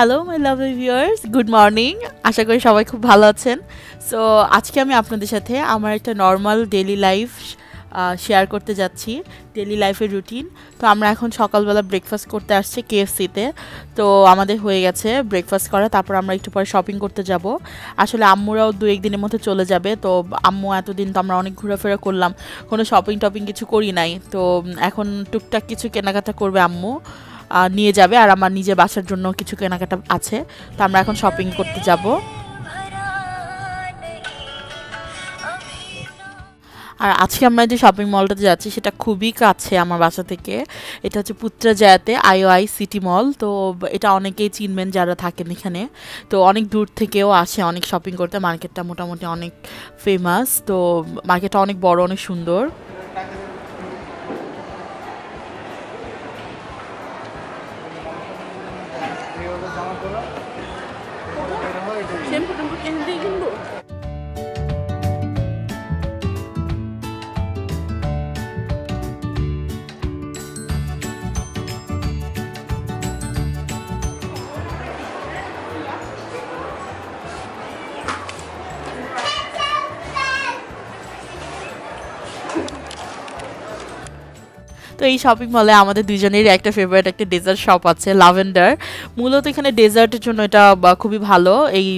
Hello my lovely viewers good morning আশা করি সবাই খুব ভালো আছেন। সো আজকে আমি আপনাদের সাথে আমার একটা নর্মাল ডেলি লাইফ শেয়ার করতে যাচ্ছি। ডেলি লাইফের রুটিন তো আমরা এখন সকালবেলা ব্রেকফাস্ট করতে আসছি কেএফসিতে তো। আমাদের হয়ে গেছে ব্রেকফাস্ট করা। তারপর আমরা একটু পরে শপিং করতে যাব। আসলে আম্মুরাও দু একদিনের মধ্যে চলে যাবে। তো আম্মু এতদিন তো আমরা অনেক ঘোরাফেরা করলাম। কোনো শপিং টপিং কিছু করি নাই। তো এখন টুকটাক কিছু কেনাকাটা করবে আম্মু। নিয়ে যাবে আর আমার নিজের বাসার জন্য কিছু কেনাকাটা আছে। তো আমরা এখন শপিং করতে যাব। আর আজকে আমরা যে শপিং মলটাতে যাচ্ছি, সেটা খুবই কাছে আমার বাসা থেকে। এটা হচ্ছে পুত্রাজায়াতে আইওআই সিটি মল। তো এটা অনেকেই চিনবেন যারা থাকেন এখানে। তো অনেক দূর থেকেও আসে অনেক শপিং করতে। মার্কেটটা মোটামুটি অনেক ফেমাস তো মার্কেটটা অনেক বড়, অনেক সুন্দর। in the তো এই শপিং মলে আমাদের দুজনেরই একটা ফেভারিট একটা ডেজার্ট শপ আছে লাভেন্ডার মূলত এখানে ডেজার্টের জন্য এটা খুবই ভালো এই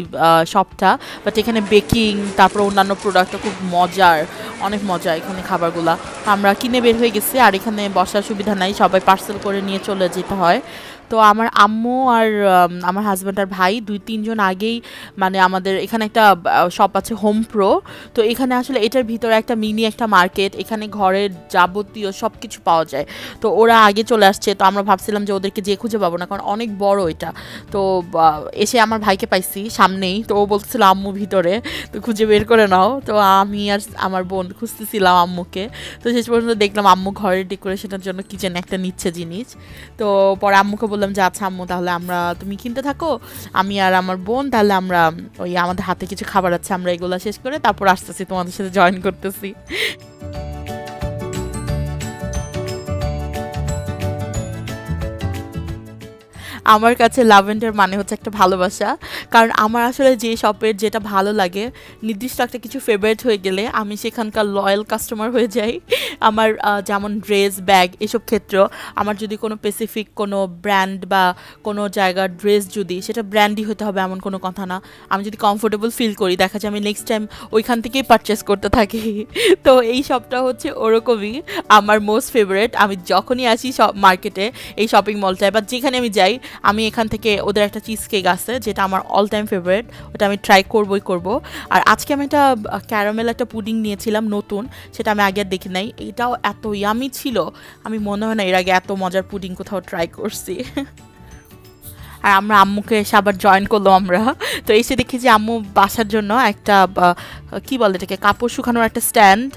শপটা বাট এখানে বেকিং তারপর অন্যান্য প্রোডাক্টও খুব মজার, অনেক মজা এখানে খাবারগুলা। আমরা কিনে বের হয়ে গেছি, আর এখানে বসার সুবিধা নাই, সবাই পার্সেল করে নিয়ে চলে যেতে হয়। তো আমার আম্মু আর আমার হাজব্যান্ড আর ভাই দুই তিনজন আগেই মানে আমাদের এখানে একটা শপ আছে হোম প্রো তো এখানে আসলে এটার ভিতরে একটা মিনি একটা মার্কেট এখানে ঘরের যাবতীয় সব কিছু পাওয়া যায়। তো ওরা আগে চলে আসছে, তো আমরা ভাবছিলাম যে ওদেরকে যে খুঁজে পাবো না, কারণ অনেক বড় এটা। তো এসে আমার ভাইকে পাইছি সামনেই, তো ও বলছিল আম্মু ভিতরে, তো খুঁজে বের করে নাও। তো আমি আর আমার বোন খুঁজতেছিলাম আম্মুকে। তো শেষ পর্যন্ত দেখলাম আম্মু ঘরের ডেকোরেশনের জন্য কিচেন একটা নিচ্ছে জিনিস। তো পরে আম্মুকে বললাম যে আচ্ছা আম্মু, তাহলে আমরা, তুমি কিনতে থাকো, আমি আর আমার বোন, তাহলে আমরা ওই আমাদের হাতে কিছু খাবার আছে, আমরা এগুলো শেষ করে তারপর আসতেছি, তোমাদের সাথে জয়েন করতেছি। আমার কাছে লাভেন্ডার মানে হচ্ছে একটা ভালোবাসা। কারণ আমার আসলে যে শপের যেটা ভালো লাগে, নির্দিষ্ট একটা কিছু ফেভারিট হয়ে গেলে আমি সেখানকার লয়াল কাস্টমার হয়ে যাই। আমার যেমন ড্রেস ব্যাগ এসব ক্ষেত্রেও আমার যদি কোনো স্পেসিফিক কোনো ব্র্যান্ড বা কোনো জায়গার ড্রেস যদি, সেটা ব্র্যান্ডই হতে হবে এমন কোনো কথা না। আমি যদি কমফোর্টেবল ফিল করি, দেখা যায় আমি নেক্সট টাইম ওইখান থেকেই পারচেস করতে থাকি। তো এই শপটা হচ্ছে ওরকমই আমার মোস্ট ফেভারেট আমি যখনই আসি সব মার্কেটে এই শপিং মলটায় বা যেখানে আমি যাই আমি এখান থেকে ওদের একটা চিজ কেক আছে, যেটা আমার অল টাইম ফেভারিট ওটা আমি ট্রাই করবই করব। আর আজকে আমি একটা ক্যারামেল একটা পুডিং নিয়েছিলাম নতুন, সেটা আমি আগে দেখি নাই। এটাও এত ইয়ামি ছিল, আমি মনে হয় না এর আগে এত মজার পুডিং কোথাও ট্রাই করছি। আর আমরা আম্মুকে এসে আবার জয়েন করল আমরা। তো এসে দেখি যে আম্মু বাসার জন্য একটা কি বলে এটাকে, কাপড় শুকানোর একটা স্ট্যান্ড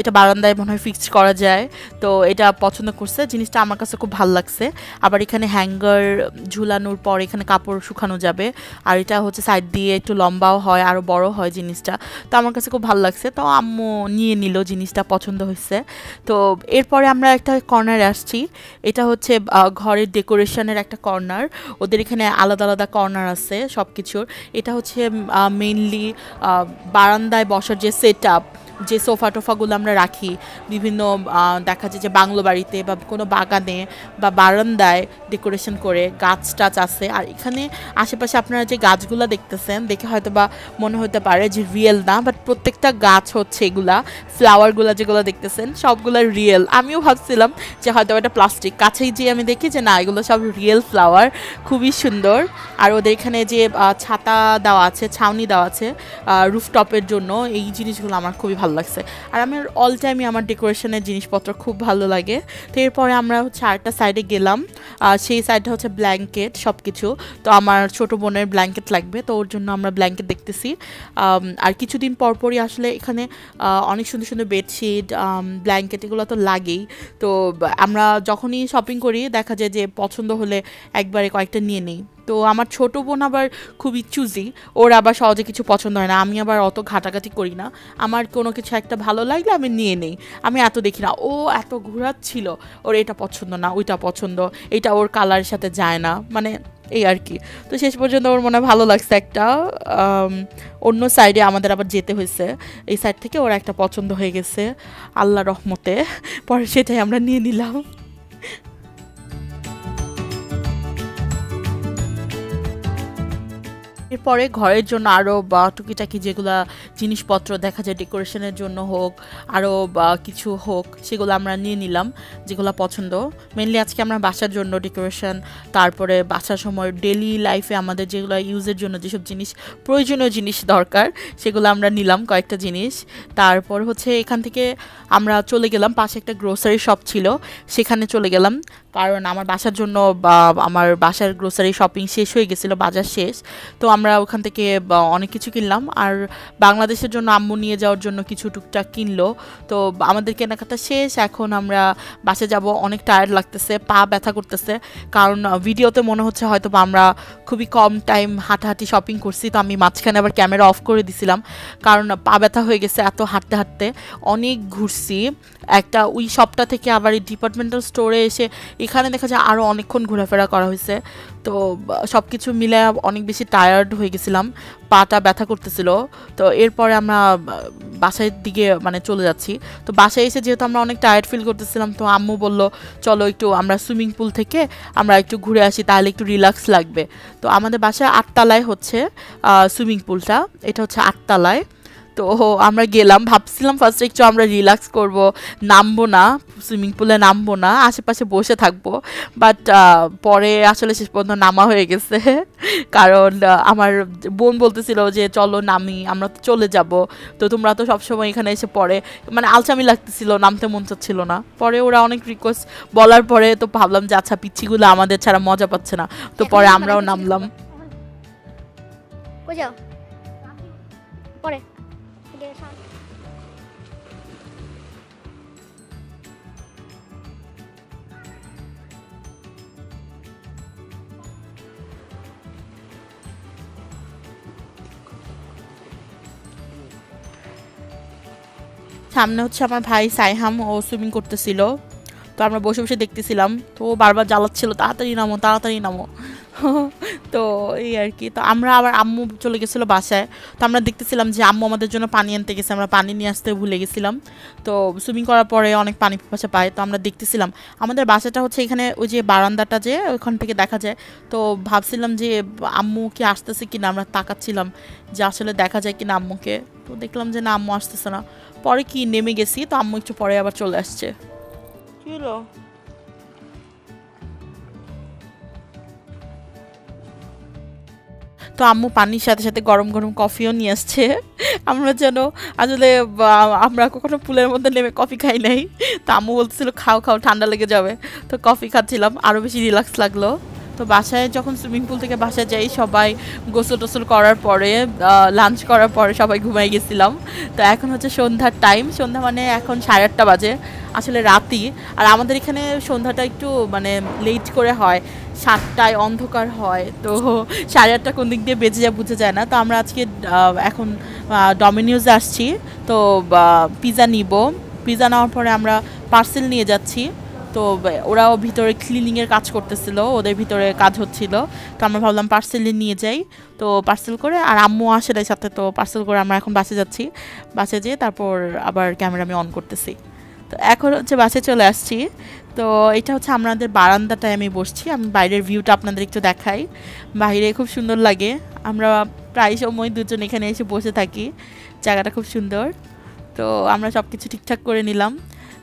এটা বারান্দায় মনে হয় ফিক্সড করা যায়। তো এটা পছন্দ করছে। জিনিসটা আমার কাছে খুব ভালো লাগছে। আবার এখানে হ্যাঙ্গার ঝুলানোর পর এখানে কাপড় শুকানো যাবে। আর এটা হচ্ছে সাইড দিয়ে একটু লম্বাও হয় আরও বড় হয় জিনিসটা। তো আমার কাছে খুব ভালো লাগছে। তো আম্মু নিয়ে নিল জিনিসটা পছন্দ হয়েছে। তো এরপরে আমরা একটা কর্নারে আসছি। এটা হচ্ছে ঘরের ডেকোরেশনের একটা কর্নার ওদের এখানে আলাদা আলাদা কর্নার আছে সব কিছুর এটা হচ্ছে মেইনলি বারান্দায় বসার যে সেট আপ যে সোফা টোফাগুলো আমরা রাখি, বিভিন্ন দেখা যায় যে বাংলো বাড়িতে বা কোনো বাগানে বা বারান্দায় ডেকোরেশন করে গাছ টাছ আছে। আর এখানে আশেপাশে আপনারা যে গাছগুলো দেখতেছেন, দেখে হয়তো বা মনে হতে পারে যে রিয়েল না বাট প্রত্যেকটা গাছ হচ্ছে এগুলা ফ্লাওয়ারগুলো যেগুলো দেখতেছেন, সবগুলো রিয়েল আমিও ভাবছিলাম যে হয়তো এটা প্লাস্টিক কাছেই যে আমি দেখি যে না, এগুলো সব রিয়েল ফ্লাওয়ার খুবই সুন্দর। আর ওদের এখানে যে ছাতা দেওয়া আছে, ছাউনি দেওয়া আছে রুফটপের জন্য, এই জিনিসগুলো আমার খুবই ভালো লাগছে। আর আমার অল টাইমই আমার ডেকোরেশনের জিনিসপত্র খুব ভালো লাগে। তো এরপরে আমরা হচ্ছে আরেকটা সাইডে গেলাম। আর সেই সাইডটা হচ্ছে ব্ল্যাঙ্কেট সব কিছু তো আমার ছোট বোনের ব্ল্যাঙ্কেট লাগবে। তো ওর জন্য আমরা ব্ল্যাঙ্কেট দেখতেছি। আর কিছুদিন পরপরই আসলে এখানে অনেক সুন্দর সুন্দর বেডশিট ব্ল্যাঙ্কেট এগুলো তো লাগেই। তো আমরা যখনই শপিং করি, দেখা যায় যে পছন্দ হলে একবারে কয়েকটা নিয়ে নিই। তো আমার ছোট বোন আবার খুবই চুজি ওর আবার সহজে কিছু পছন্দ হয় না, আমি আবার অত ঘাটাঘাটি করি না। আমার কোনো কিছু একটা ভালো লাগলে আমি নিয়ে নেই, আমি এত দেখি না। ও এত ঘোরাচ্ছিল, ওর এটা পছন্দ না, ওইটা পছন্দ, এটা ওর কালারের সাথে যায় না মানে এই আর কি। তো শেষ পর্যন্ত ওর মনে ভালো লাগছে একটা অন্য সাইডে আমাদের আবার যেতে হয়েছে, এই সাইড থেকে ওর একটা পছন্দ হয়ে গেছে আল্লাহ রহমতে, পরে সেটাই আমরা নিয়ে নিলাম। এরপরে ঘরের জন্য আরও বা টুকিটাকি যেগুলো জিনিসপত্র দেখা যায় ডেকোরেশনের জন্য হোক আরও বা কিছু হোক, সেগুলো আমরা নিয়ে নিলাম, যেগুলো পছন্দ। মেনলি আজকে আমরা বাসার জন্য ডেকোরেশন, তারপরে বাসার সময় ডেলি লাইফে আমাদের যেগুলো ইউজের জন্য যেসব জিনিস, প্রয়োজনীয় জিনিস দরকার, সেগুলো আমরা নিলাম কয়েকটা জিনিস। তারপর হচ্ছে এখান থেকে আমরা চলে গেলাম, পাশে একটা গ্রোসারি শপ ছিল, সেখানে চলে গেলাম। কারণ আমার বাসার জন্য আমার বাসার গ্রোসারি শপিং শেষ হয়ে গেছিল, বাজার শেষ। তো আমরা ওখান থেকে অনেক কিছু কিনলাম। আর বাংলাদেশের জন্য আম্মু নিয়ে যাওয়ার জন্য কিছু টুকটাক কিনলো। তো আমাদের কেনাকাটা শেষ, এখন আমরা বাসে যাব। অনেক টায়ার্ড লাগতেছে, পা ব্যথা করতেছে। কারণ ভিডিওতে মনে হচ্ছে হয়তো আমরা খুবই কম টাইম হাঁটাহাঁটি শপিং করছি। তো আমি মাঝখানে আবার ক্যামেরা অফ করে দিছিলাম। কারণ পা ব্যথা হয়ে গেছে এত হাঁটতে হাঁটতে। অনেক ঘুরছি। একটা ওই শপটা থেকে আবার এই ডিপার্টমেন্টাল স্টোরে এসে এখানে দেখা যায় আরও অনেকক্ষণ ঘোরাফেরা করা হয়েছে। তো সব কিছু মিলে অনেক বেশি টায়ার্ড হয়ে গেছিলাম। পাটা ব্যথা করতেছিল। তো, এরপরে আমরা বাসায় দিকে মানে চলে যাচ্ছি। তো, বাসায় এসে যেহেতু আমরা অনেক টায়ার্ড ফিল করতেছিলাম, তো আম্মু বলল, চলো একটু আমরা সুইমিং পুল থেকে আমরা একটু ঘুরে আসি, তাহলে একটু রিল্যাক্স লাগবে। তো, আমাদের বাসায় আটতলায় হচ্ছে সুইমিং পুলটা এটা হচ্ছে আটতলায়। তো আমরা গেলাম, ভাবছিলাম ফার্স্টে একটু আমরা রিল্যাক্স করব, নামবো না সুইমিং পুলে নামবো না, আশেপাশে বসে থাকব বাট পরে আসলে শেষ পর্যন্ত নামা হয়ে গেছে, কারণ আমার বোন বলতেছিল যে চলো নামি, আমরা তো চলে যাব, তো তোমরা তো সবসময় এখানে এসে পড়ে মানে আলচামি লাগতেছিল, নামতে মন চাচ্ছিল না, পরে ওরা অনেক রিকোয়েস্ট বলার পরে তো ভাবলাম যে আচ্ছা পিচ্ছিগুলো আমাদের ছাড়া মজা পাচ্ছে না, তো পরে আমরাও নামলাম। পরে। সামনে হচ্ছে আমার ভাই সাইহাম, ও সুইমিং করতেছিল। তো আমরা বসে বসে দেখতেছিলাম। তো বারবার জ্বালাচ্ছিল, তাড়াতাড়ি নামো তাড়াতাড়ি নামো। তো এই আর কি। তো আমরা আবার আম্মু চলে গেছিল বাসায়। তো আমরা দেখতেছিলাম যে আম্মু আমাদের জন্য পানি আনতে গেছে। আমরা পানি নিয়ে আসতে ভুলে গেছিলাম। তো সুইমিং করার পরে অনেক পানি পিপাসা পায়। তো আমরা দেখতেছিলাম। আমাদের বাসাটা হচ্ছে এখানে ওই যে বারান্দাটা যে ওখান থেকে দেখা যায়। তো ভাবছিলাম যে আম্মু কি আসতেছে কিনা? আমরা তাকাচ্ছিলাম যে আসলে দেখা যায় কিনা আম্মুকে। তো দেখলাম যে না, আম্মু আসতেছে না। পরে কি নেমে গেছি। তো আম্মু একটু পরে আবার চলে আসছে। কি তো আম্মু পানির সাথে সাথে গরম গরম কফিও নিয়ে আসছে। আমরা যেন আসলে আমরা কখনো পুলের মধ্যে নেমে কফি খাই নাই। তো আম্মু বলতেছিল, খাও খাও, ঠান্ডা লেগে যাবে। তো কফি খাচ্ছিলাম আরও বেশি রিল্যাক্স লাগল। তো বাসায় যখন সুইমিং পুল থেকে বাসায় যাই, সবাই গোসল টোসল করার পরে লাঞ্চ করার পরে সবাই ঘুমাই গেছিলাম। তো এখন হচ্ছে সন্ধ্যার টাইম সন্ধ্যা মানে এখন সাড়ে আটটা বাজে। আসলে রাতি আর আমাদের এখানে সন্ধ্যাটা একটু মানে লেট করে হয়, সাতটায় অন্ধকার হয়, তো সাড়ে আটটা কোন দিক দিয়ে বেঁচে যায় বুঝে যায় না। তো আমরা আজকে এখন ডমিনিউজে আসছি, তো পিজা নিব। পিজা নেওয়ার পরে আমরা পার্সেল নিয়ে যাচ্ছি। তো, ওরাও ভিতরে ক্লিনিংয়ের কাজ করতেছিল, ওদের ভিতরে কাজ হচ্ছিল। তো আমরা ভাবলাম পার্সেল নিয়ে যাই, তো পার্সেল করে, আর আম্মু আসে সাথে, তো পার্সেল করে আমরা এখন বাসে যাচ্ছি। বাসে যেয়ে তারপর আবার ক্যামেরা আমি অন করতেছি। তো এখন হচ্ছে বাসে চলে আসছি। তো এটা হচ্ছে আমাদের বারান্দাটায় আমি বসছি। আমি বাইরের ভিউটা আপনাদের একটু দেখাই। বাইরে খুব সুন্দর লাগে। আমরা প্রায় সময় দুজন এখানে এসে বসে থাকি। জায়গাটা খুব সুন্দর। তো আমরা সব কিছু ঠিকঠাক করে নিলাম।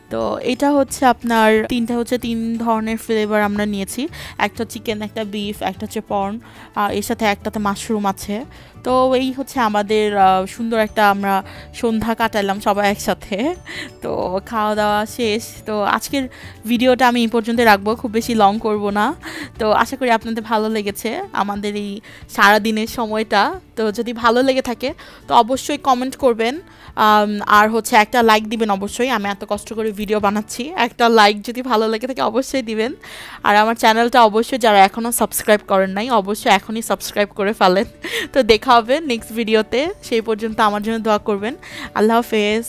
তো এটা হচ্ছে আপনার তিনটা হচ্ছে তিন ধরনের ফ্লেভার আমরা নিয়েছি। একটা চিকেন একটা বিফ একটা হচ্ছে পর্ন আর এর সাথে একটাতে মাশরুম আছে। তো এই হচ্ছে আমাদের সুন্দর একটা আমরা সন্ধ্যা কাটালাম সবাই একসাথে। তো খাওয়া দাওয়া শেষ। তো আজকের ভিডিওটা আমি এই পর্যন্ত রাখব, খুব বেশি লং করব না। তো আশা করি আপনাদের ভালো লেগেছে আমাদের এই সারাদিনের সময়টা। তো যদি ভালো লেগে থাকে, তো অবশ্যই কমেন্ট করবেন। আর হচ্ছে একটা লাইক দিবেন অবশ্যই। আমি এত কষ্ট করে ভিডিও বানাচ্ছি। একটা লাইক যদি ভালো লেগে থাকে অবশ্যই দিবেন। আর আমার চ্যানেলটা অবশ্যই যারা এখনও সাবস্ক্রাইব করেন নাই, অবশ্যই এখনই সাবস্ক্রাইব করে ফেলেন। তো দেখা হবে নেক্সট ভিডিওতে সেই পর্যন্ত আমার জন্য দোয়া করবেন। আল্লাহ হাফেজ।